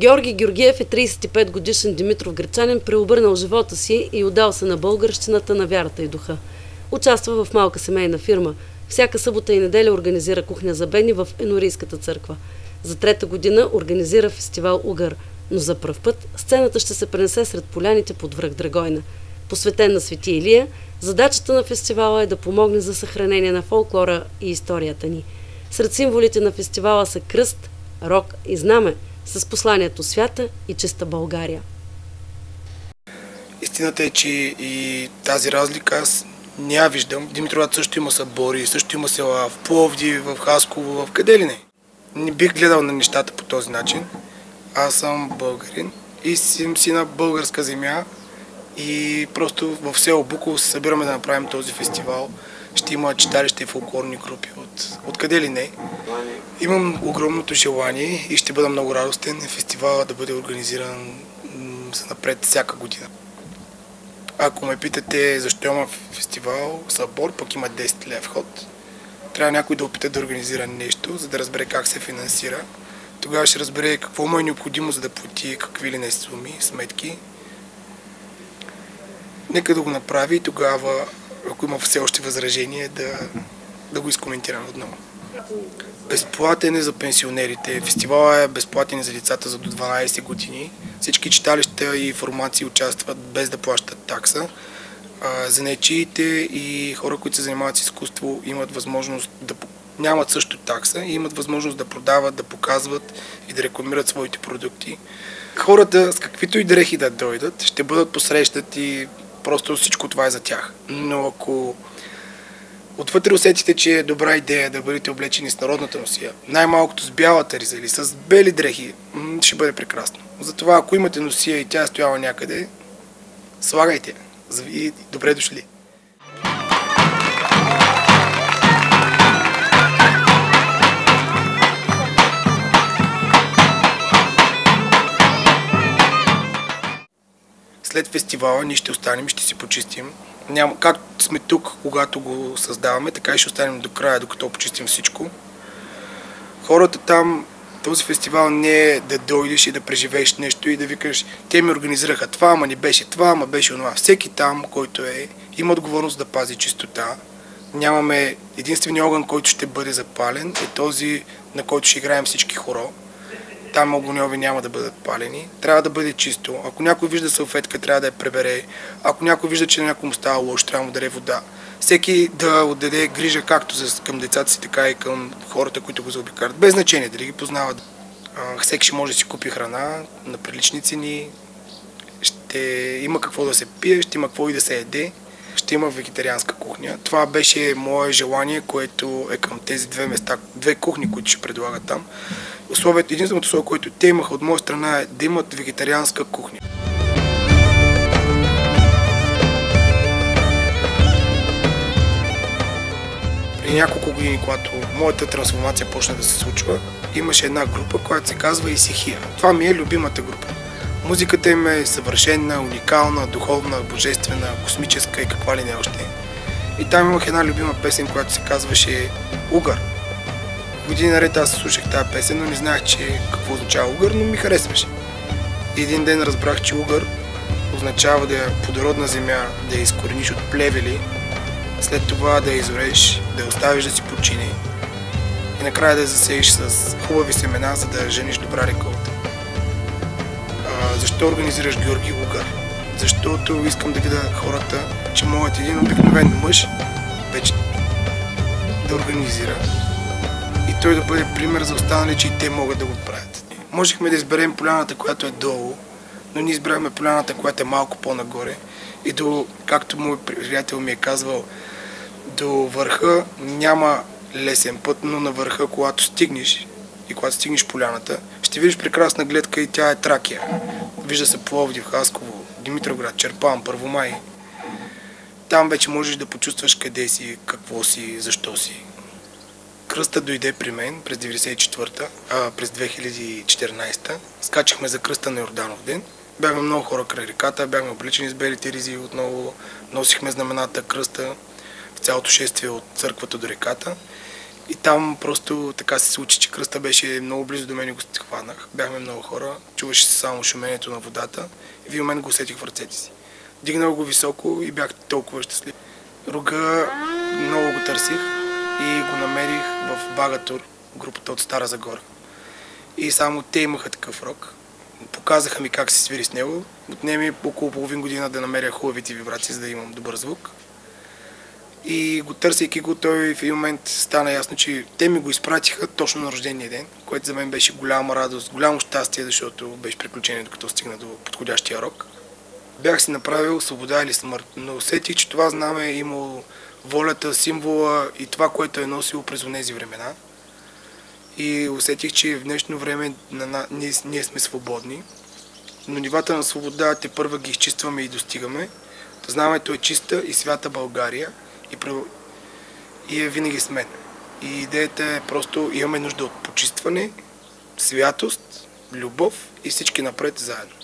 Георги Георгиев е 35 годишен Димитров гречанин, преобърнал живота си и отдал се на българщината на вярата и духа. Участва в малка семейна фирма. Всяка събота и неделя организира кухня за бедни в Енорийската църква. За трета година организира фестивал Угър, но за пръв път сцената ще се пренесе сред поляните под връх Драгойна. Посветен на Свети Илия, задачата на фестивала е да помогне за съхранение на фолклора и историята ни. Сред символите на фестивала са кръст, рок и знаме – с посланието свята и честа България. Истината е, че и тази разлика аз не я виждам. Димитроват също има събори, също има села в Пловди, в Хасково, в къде ли не. Не бих гледал на нещата по този начин. Аз съм българин и съм си на българска земя и просто в село Буково се събираме да направим този фестивал. Ще има читалище и фолклорни групи от, от къде ли не. Имам огромното желание и ще бъда много радостен фестивала да бъде организиран за напред всяка година. Ако ме питате защо има фестивал, събор, пък има 10 лев вход, трябва някой да опита да организира нещо, за да разбере как се финансира. Тогава ще разбере какво му е необходимо, за да плати какви ли не суми, сметки. Нека да го направи и тогава, ако има все още възражение, да, да го изкоментирам отново. Безплатен е за пенсионерите. Фестивалът е безплатен за децата за до 12 години. Всички читалища и формации участват без да плащат такса. Занечиите и хора, които се занимават с изкуство, имат възможност да нямат също такса и имат възможност да продават, да показват и да рекламират своите продукти. Хората, с каквито и дрехи да дойдат, ще бъдат посрещат просто всичко това е за тях. Но ако Отвътре усетите, че е добра идея да бъдете облечени с народната носия. Най-малкото с бялата риза или с бели дрехи ще бъде прекрасно. Затова, ако имате носия и тя е стояла някъде, слагайте и добре дошли. Фестивала ние ще останем, ще си почистим няма, как сме тук, когато го създаваме, така и ще останем до края, докато почистим всичко. Хората там, този фестивал не е да дойдеш и да преживееш нещо и да викаш, те ми организираха това, ама не беше това, ама беше онова. Всеки там, който е, има отговорност да пази чистота. Нямаме единствения огън, който ще бъде запален, е този, на който ще играем всички хоро там огньови няма да бъдат палени. Трябва да бъде чисто. Ако някой вижда салфетка, трябва да я пребере. Ако някой вижда, че някой му става лошо, трябва да му даде вода. Всеки да отдаде грижа както към децата си, така и към хората, които го заобикарат. Без значение дали ги познават. Всеки ще може да си купи храна на прилични цени. Ще има какво да се пие, ще има какво и да се еде ще има вегетарианска кухня. Това беше мое желание, което е към тези две места, две кухни, които ще предлагат там. Условието, единственото условие, което те имаха от моя страна е да имат вегетарианска кухня. При няколко години, когато моята трансформация почна да се случва, имаше една група, която се казва Исихия. Това ми е любимата група. Музиката им е съвършена, уникална, духовна, божествена, космическа и каква ли не още. И там имах една любима песен, която се казваше Угър. Години наред аз слушах тази песен, но не знаех, че какво означава угър, но ми харесваше. И един ден разбрах, че угър означава да е плодородна земя, да я изкорениш от плевели, след това да я изореш, да я оставиш да си почини и накрая да я засееш с хубави семена, за да жениш добра реколта. Защо организираш Георги Угър? Защото искам да видя хората, че моят един обикновен мъж вече да организира и той да бъде пример за останали, че и те могат да го правят. Можехме да изберем поляната, която е долу, но ние избрахме поляната, която е малко по-нагоре. И до, както мой приятел ми е казвал, до върха няма лесен път, но на върха, когато стигнеш и когато стигнеш поляната, ще видиш прекрасна гледка и тя е Тракия. Вижда се Пловдив, Хасково, Димитроград, Черпан, Първомай. Там вече можеш да почувстваш къде си, какво си, защо си. Кръста дойде при мен през 94-та, а през 2014-та. Скачахме за кръста на Йорданов ден. Бяхме много хора край реката, бяхме обличени с белите ризи, отново носихме знамената кръста в цялото шествие от църквата до реката. И там просто така се случи, че кръста беше много близо до мен и го хванах. Бяхме много хора, чуваше се само шумението на водата и в момент го усетих в ръцете си. Дигнал го високо и бях толкова щастлив. Рога много го търсих и го намерих в Багатур, групата от Стара Загора. И само те имаха такъв рок. Показаха ми как се свири с него. Отнеми около половин година да намеря хубавите вибрации, за да имам добър звук. И го търсейки го, той в един момент стана ясно, че те ми го изпратиха точно на рождения ден, което за мен беше голяма радост, голямо щастие, защото беше приключение, докато стигна до подходящия рок. Бях си направил свобода или смърт, но усетих, че това знаме е имало волята, символа и това, което е носило през тези времена. И усетих, че в днешно време ние, ние сме свободни, но нивата на свобода те първа ги изчистваме и достигаме. Знамето е чиста и свята България и, и е винаги с мен. И идеята е просто имаме нужда от почистване, святост, любов и всички напред заедно.